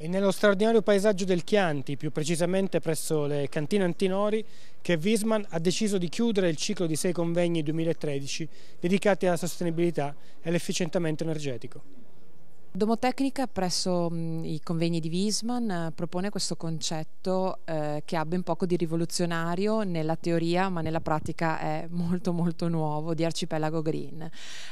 nello straordinario paesaggio del Chianti, più precisamente presso le cantine Antinori, che Wiesmann ha deciso di chiudere il ciclo di sei convegni 2013 dedicati alla sostenibilità e all'efficientamento energetico. Domotecnica presso i convegni di Wiesmann propone questo concetto eh, che ha ben poco di rivoluzionario nella teoria ma nella pratica è molto molto nuovo di arcipelago green.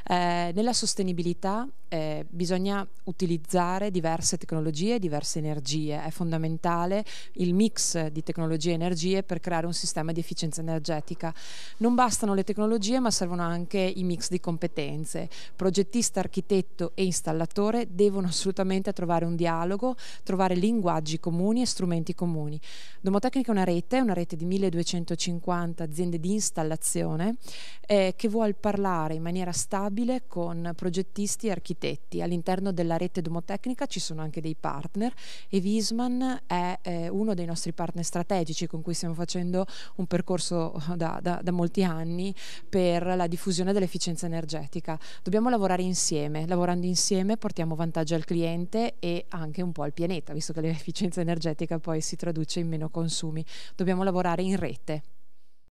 Eh, nella sostenibilità eh, bisogna utilizzare diverse tecnologie, diverse energie, è fondamentale il mix di tecnologie e energie per creare un sistema di efficienza energetica. Non bastano le tecnologie ma servono anche i mix di competenze. Progettista, architetto e installatore devono assolutamente trovare un dialogo, trovare linguaggi comuni e strumenti comuni. Domotecnica è una rete, una rete di 1250 aziende di installazione eh, che vuole parlare in maniera stabile con progettisti e architetti. All'interno della rete Domotecnica ci sono anche dei partner e Wiesmann è eh, uno dei nostri partner strategici con cui stiamo facendo un percorso da, da, da molti anni per la diffusione dell'efficienza energetica. Dobbiamo lavorare insieme, lavorando insieme portiamo avanti vantaggio al cliente e anche un po' al pianeta, visto che l'efficienza energetica poi si traduce in meno consumi. Dobbiamo lavorare in rete.